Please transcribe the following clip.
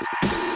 you